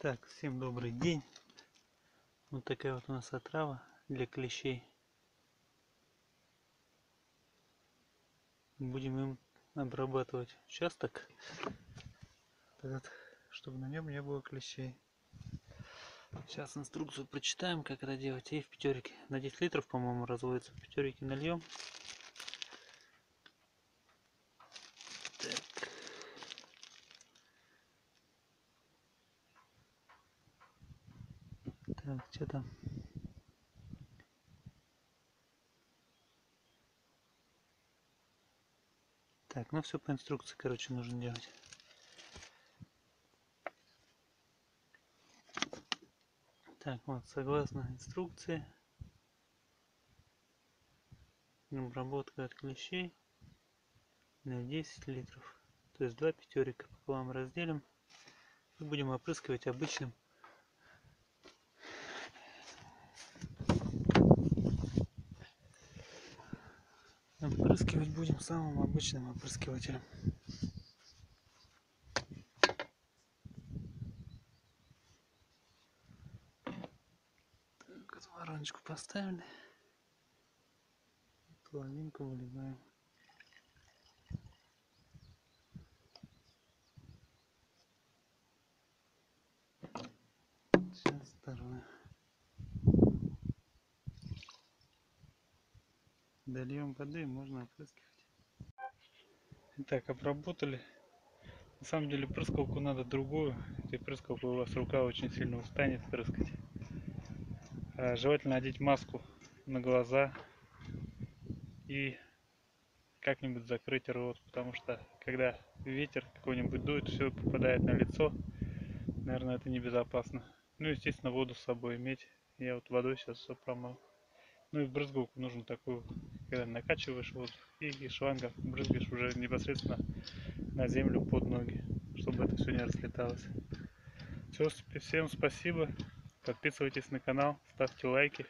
Так, всем добрый день. Вот такая вот у нас отрава для клещей. Будем им обрабатывать участок, чтобы на нем не было клещей. Сейчас инструкцию прочитаем, как это делать. И в пятерике на 10 литров, по-моему, разводится. В пятерике нальем. Так, что там? Так, ну все по инструкции, короче, нужно делать. Так, вот, согласно инструкции, обработка от клещей на 10 литров. То есть два пятерика пополам разделим и будем опрыскивать обычным опрыскивать будем самым обычным опрыскивателем. Так, вот вороночку поставили. Половинку выливаем. Сейчас второе. Дольем воды, можно опрыскивать. Итак, обработали. На самом деле прыскалку надо другую. Этой прыскалкой у вас рука очень сильно устанет прыскать. А, желательно одеть маску на глаза и как-нибудь закрыть рот, потому что когда ветер какой-нибудь дует, все попадает на лицо. Наверное, это небезопасно. Ну, естественно, воду с собой иметь. Я вот водой сейчас все промыл. Ну и брызгалку нужно такую, когда накачиваешь воздух и шлангом брызгаешь уже непосредственно на землю под ноги, чтобы это все не разлеталось. Все, всем спасибо. Подписывайтесь на канал, ставьте лайки.